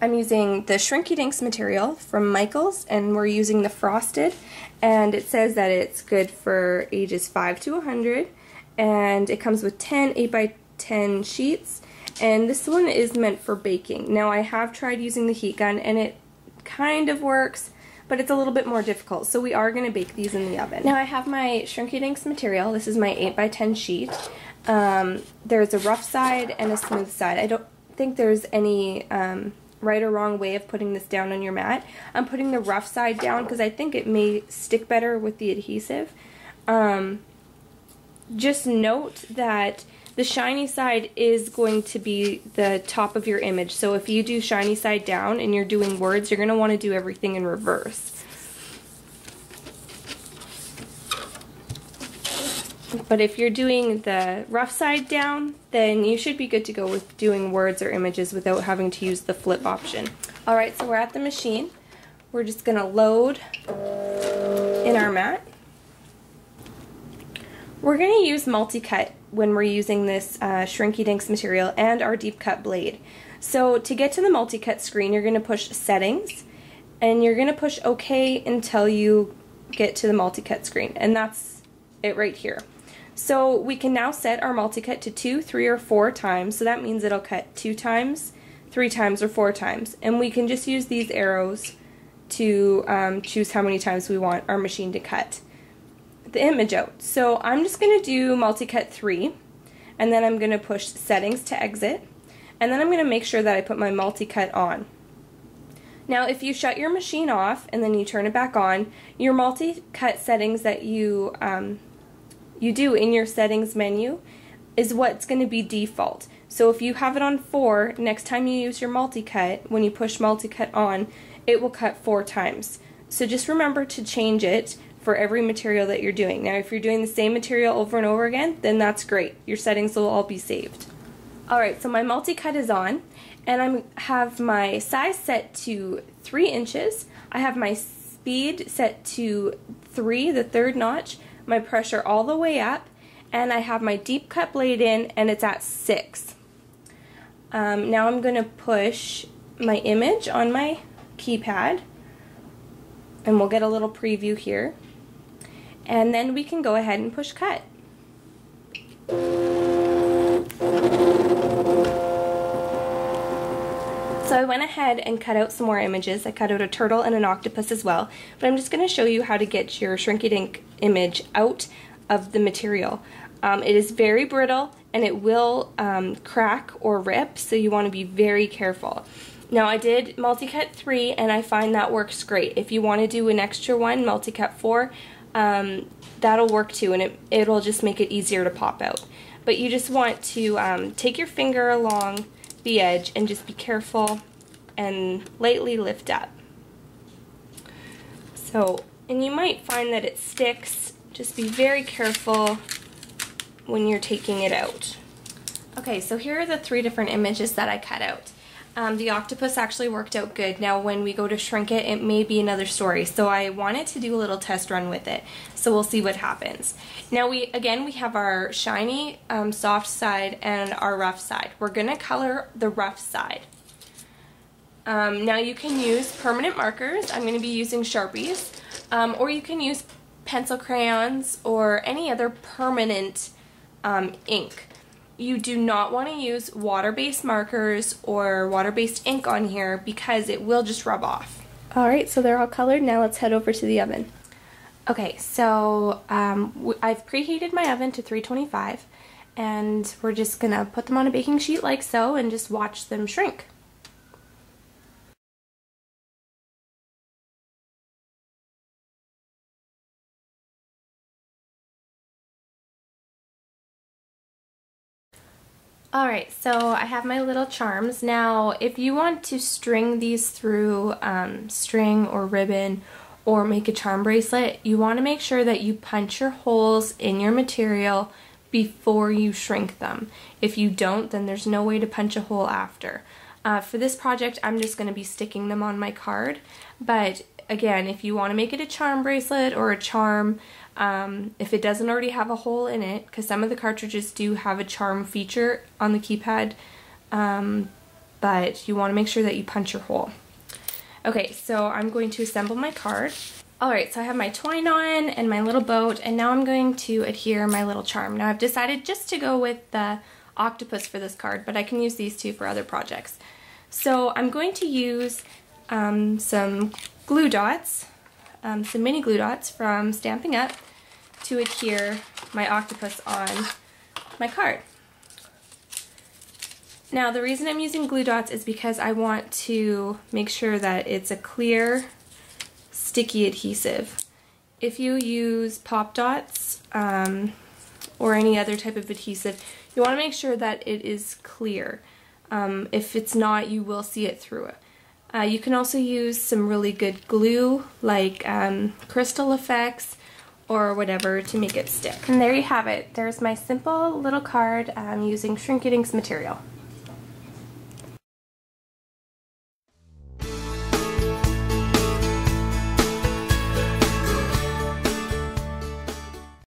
I'm using the Shrinky Dinks material from Michaels and we're using the frosted and it says that it's good for ages 5 to 100 and it comes with 10 8 by 10 sheets and this one is meant for baking. Now I have tried using the heat gun and it kind of works but it's a little bit more difficult so we are going to bake these in the oven. Now I have my Shrinky Dinks material. This is my 8 by 10 sheet. Um, there's a rough side and a smooth side. I don't think there's any um, right or wrong way of putting this down on your mat. I'm putting the rough side down because I think it may stick better with the adhesive. Um, just note that the shiny side is going to be the top of your image. So if you do shiny side down and you're doing words, you're going to want to do everything in reverse. But if you're doing the rough side down, then you should be good to go with doing words or images without having to use the flip option. Alright, so we're at the machine. We're just to load in our mat. We're to use multi-cut when we're using this uh, Shrinky Dinks material and our deep cut blade. So to get to the multi-cut screen, you're to push settings and you're to push OK until you get to the multi-cut screen. And that's it right here. So we can now set our multi-cut to two, three, or four times. So that means it'll cut two times, three times, or four times. And we can just use these arrows to um, choose how many times we want our machine to cut the image out. So I'm just going to do multi-cut three, and then I'm going to push settings to exit, and then I'm going to make sure that I put my multi-cut on. Now if you shut your machine off and then you turn it back on, your multi-cut settings that you um, you do in your settings menu is what's going to be default. So if you have it on 4, next time you use your multi-cut, when you push multi-cut on, it will cut 4 times. So just remember to change it for every material that you're doing. Now if you're doing the same material over and over again, then that's great. Your settings will all be saved. Alright, so my multi-cut is on, and I have my size set to 3 inches. I have my speed set to 3, the third notch, my pressure all the way up, and I have my deep cut blade in and it's at 6. Um, now I'm going to push my image on my keypad and we'll get a little preview here and then we can go ahead and push cut. So I went ahead and cut out some more images. I cut out a turtle and an octopus as well, but I'm just going to show you how to get your Shrinky Dink image out of the material. Um, it is very brittle and it will um, crack or rip, so you want to be very careful. Now I did multi-cut 3 and I find that works great. If you want to do an extra one, multi-cut 4, um, that'll work too and it, it'll just make it easier to pop out. But you just want to um, take your finger along the edge and just be careful and lightly lift up. So, and you might find that it sticks. Just be very careful when you're taking it out. Okay, so here are the three different images that I cut out. Um, the octopus actually worked out good. Now when we go to shrink it, it may be another story. So I wanted to do a little test run with it. So we'll see what happens. Now we again, we have our shiny um, soft side and our rough side. We're going to color the rough side. Um, now you can use permanent markers. I'm going to be using Sharpies. Um, or you can use pencil crayons or any other permanent um, ink you do not want to use water-based markers or water-based ink on here because it will just rub off. Alright, so they're all colored. Now let's head over to the oven. Okay, so um, I've preheated my oven to 325 and we're just going to put them on a baking sheet like so and just watch them shrink. Alright, so I have my little charms. Now, if you want to string these through um, string or ribbon or make a charm bracelet, you want to make sure that you punch your holes in your material before you shrink them. If you don't, then there's no way to punch a hole after. Uh, for this project, I'm just going to be sticking them on my card, but again, if you want to make it a charm bracelet or a charm, um, if it doesn't already have a hole in it, because some of the cartridges do have a charm feature on the keypad, um, but you want to make sure that you punch your hole. Okay, so I'm going to assemble my card. Alright, so I have my twine on and my little boat, and now I'm going to adhere my little charm. Now I've decided just to go with the octopus for this card, but I can use these two for other projects. So I'm going to use um, some glue dots, um, some mini glue dots from Stampin' Up! to adhere my octopus on my card. Now the reason I'm using glue dots is because I want to make sure that it's a clear sticky adhesive. If you use pop dots um, or any other type of adhesive, you want to make sure that it is clear. Um, if it's not, you will see it through it. Uh, you can also use some really good glue like um, Crystal Effects or whatever to make it stick. And there you have it. There's my simple little card um, using Shrinky Dinks material.